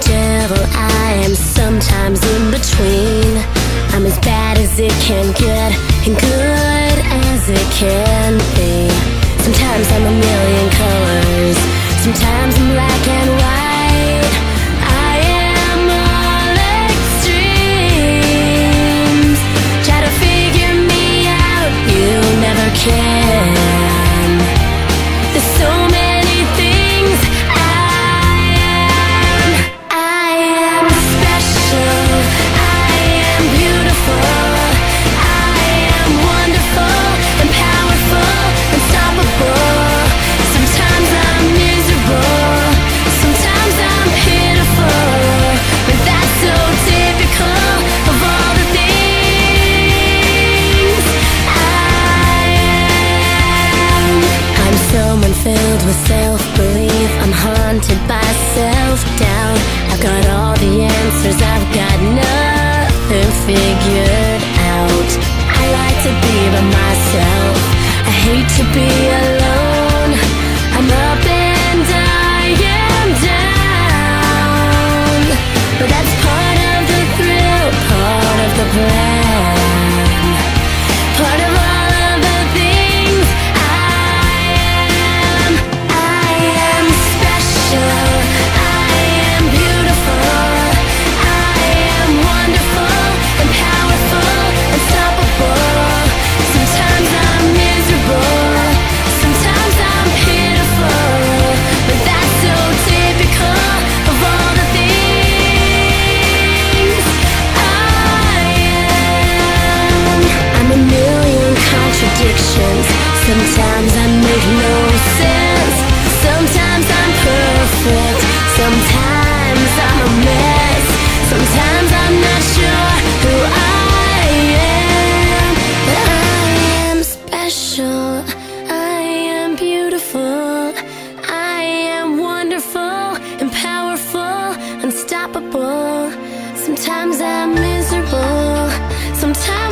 devil, I am sometimes in between. I'm as bad as it can get, and good as it can be. Sometimes I'm a million colors, sometimes I've got nothing figured out. I like to be by myself. I hate to be alone. Sometimes I make no sense. Sometimes I'm perfect. Sometimes I'm a mess. Sometimes I'm not sure who I am. But I am special. I am beautiful. I am wonderful and powerful, unstoppable. Sometimes I'm miserable. Sometimes